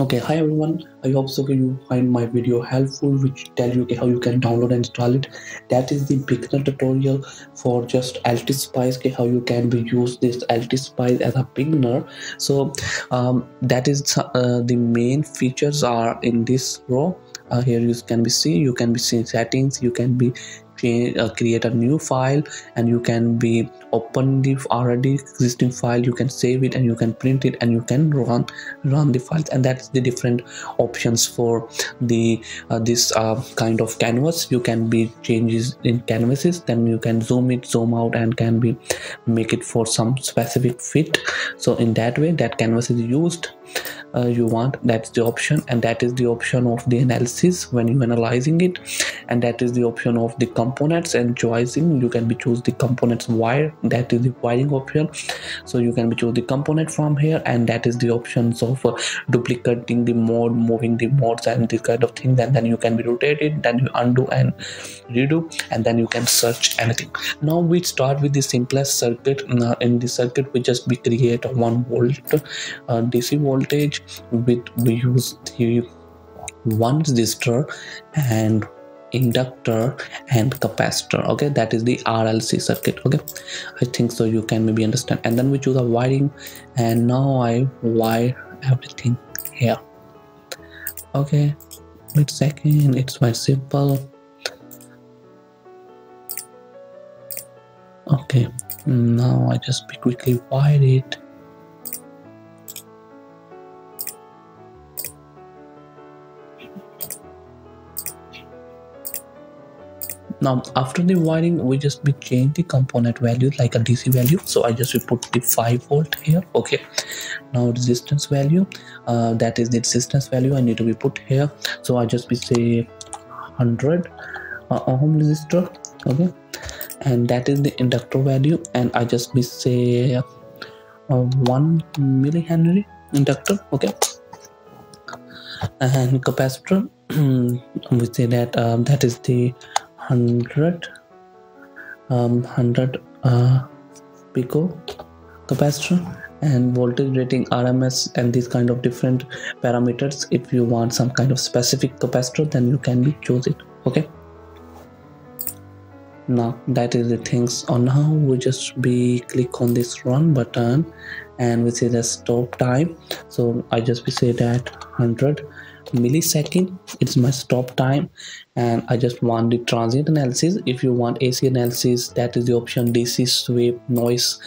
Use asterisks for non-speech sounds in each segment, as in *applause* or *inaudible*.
okay hi everyone. I hope so you find my video helpful which tell you how you can download and install it. That is the beginner tutorial for just LTspice how you can be use this LTspice as a beginner. So um, that is uh, the main features are in this row. Uh, here you can be see you can be seeing settings you can be uh, create a new file and you can be open the already existing file you can save it and you can print it and you can run run the files. And that's the different options for the uh, this uh, kind of canvas. You can be changes in canvases then you can zoom it zoom out and can be make it for some specific fit. So in that way that canvas is used uh, you want that's the option and that is the option of the analysis when you analyzing it and that is the option of the components and choosing. You can be choose the components wire that is the wiring option. So you can be choose the component from here and that is the options of uh, duplicating the mode moving the modes and this kind of thing and then you can be rotate it then you undo and redo and then you can search anything. Now we start with the simplest circuit. Now, in the circuit we just be create a one volt uh, dc voltage with we use the one resistor and inductor and capacitor okay? That is the rlc circuit okay? I think so you can maybe understand. And then we choose a wiring and now i wire everything here okay? Wait a second it's quite simple okay? Now i just be quickly wire it now after the wiring we just be change the component value like a dc value. So i just will put the 5 volt here okay. Now resistance value uh, that is the resistance value i need to be put here. So i just be say 100 uh, ohm resistor okay. And that is the inductor value and i just be say uh, 1 millihenry inductor okay. And capacitor *clears throat* we say that um, that is the 100 um, 100 uh, pico capacitor and voltage rating rms and these kind of different parameters. If you want some kind of specific capacitor then you can be choose it okay? Now that is the things on now we just be click on this run button and we see the stop time. So i just be say that 100 millisecond. It's my stop time. And I just want the transient analysis. If you want AC analysis that is the option. DC sweep noise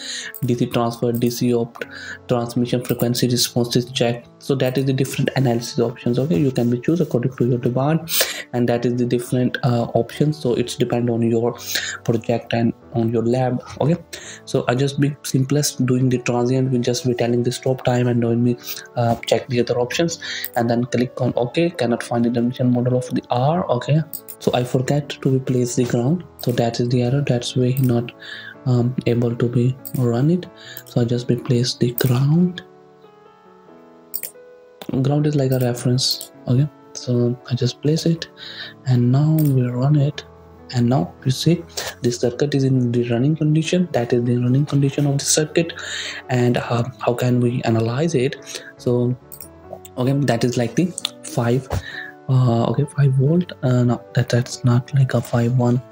DC transfer DC opt transmission frequency responses check so that is the different analysis options okay? You can be choose according to your demand. And that is the different uh, options. So it's depend on your project and on your lab okay? So I just be simplest doing the transient we just be telling the stop time and doing me uh, check the other options and then click on OK. Cannot find the dimension model of the R okay? So i forget to replace the ground. So that is the error. That's why not um, able to be run it. So i just replace the ground. Ground is like a reference okay? So i just place it and now we run it and now you see this circuit is in the running condition. That is the running condition of the circuit. And uh, how can we analyze it? So okay that is like the five uh, okay 5 volt. Uh, no that that's not like a 5 1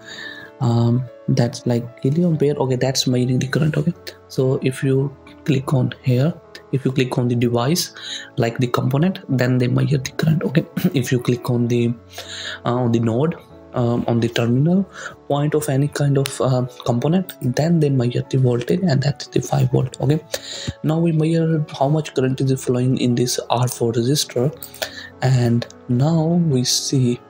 um, that's like kiloampere okay that's measuring the current okay? So if you click on here if you click on the device like the component then they measure the current okay? *clears throat* If you click on the uh, on the node um, on the terminal point of any kind of uh, component then they measure the voltage and that's the 5 volt okay? Now we measure how much current is flowing in this r4 resistor and now we see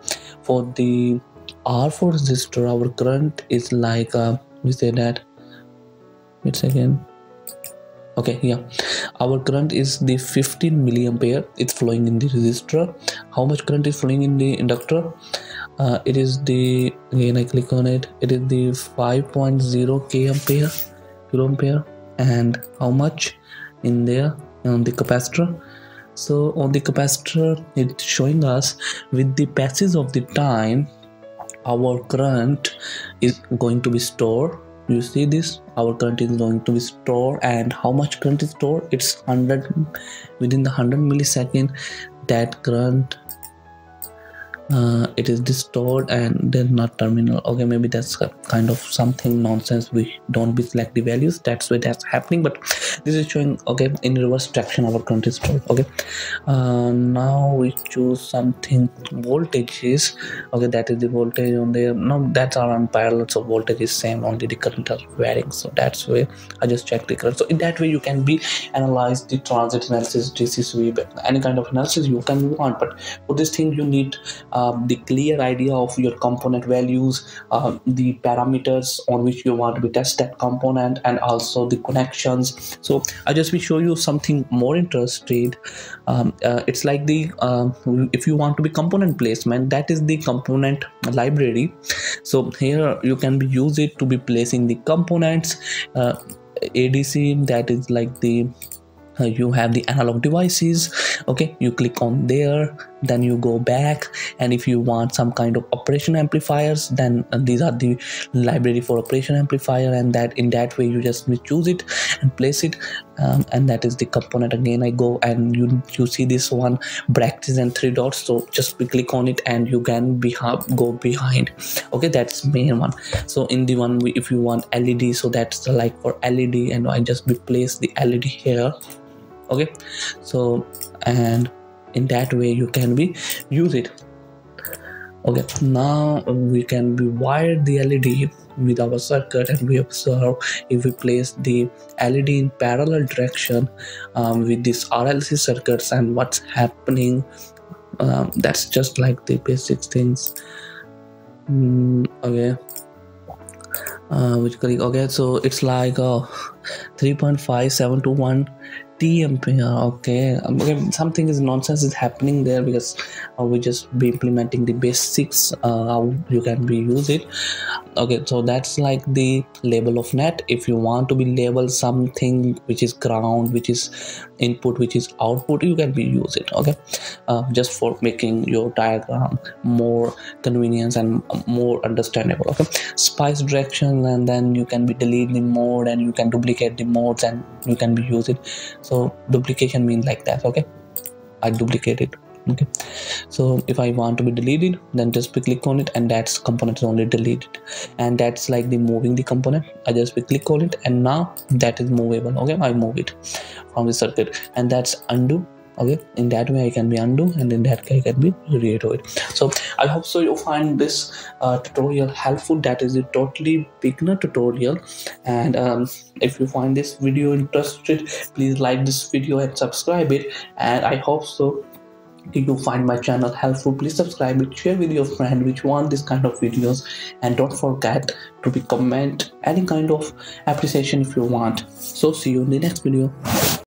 for the r4 resistor our current is like uh, we say that wait a second. Okay yeah. Our current is the 15 milliampere it's flowing in the resistor. How much current is flowing in the inductor uh, it is the again i click on it. It is the 5.0 k ampere kiloampere and how much in there on the capacitor. So on the capacitor it's showing us with the passage of the time our current is going to be stored. You see this? Our current is going to be stored and how much current is stored? It's 100 within the 100 millisecond that current uh, it is distorted and they're not terminal. Okay maybe that's kind of something nonsense we don't be select the values. That's why that's happening but this is showing okay in reverse traction our current is stored okay? Uh, now we choose something voltages okay that is the voltage on there no that's our parallel so voltage is same only the current are varying so that's why i just check the current. So in that way you can be analyze the transient analysis dc sweep any kind of analysis you can want but for this thing you need um, the clear idea of your component values uh, the parameters on which you want to be test that component and also the connections. So i just will show you something more interested. Um, uh, it's like the uh, if you want to be component placement that is the component library. So here you can be use it to be placing the components. Uh, adc that is like the uh, you have the analog devices. Okay you click on there then you go back. And if you want some kind of operation amplifiers then uh, these are the library for operation amplifier. And that in that way you just choose it and place it. Um, and that is the component. Again i go and you you see this one brackets and three dots. So just click on it and you can be go behind. Okay that's main one. So in the one if you want led so that's the like for led and i just replace the led here. Okay so and in that way you can be use it. Okay now we can be wired the led with our circuit and we observe if we place the led in parallel direction um, with this rlc circuits and what's happening. Um, that's just like the basic things. Mm, okay. Uh, which click okay so it's like uh, 3.5721 t okay. okay something is nonsense is happening there because uh, we just be implementing the basics uh, how you can be use it. Okay so that's like the label of net. If you want to be label something which is ground which is input which is output you can be use it okay? Uh, just for making your diagram more convenience and more understandable okay? Spice directive and then you can be delete the mode and you can duplicate the modes and you can be use it. So duplication means like that okay? I duplicate it okay? So if i want to be deleted then just click on it and that's component is only deleted. And that's like the moving the component. I just click on it and now that is movable okay? I move it from the circuit. And that's undo okay in that way i can be undo and in that way i can be it so i hope so you find this uh, tutorial helpful. That is a totally beginner tutorial. And um, if you find this video interested please like this video and subscribe it. And i hope so if you find my channel helpful. Please subscribe it share with your friend which want this kind of videos. And don't forget to be comment any kind of appreciation if you want. So see you in the next video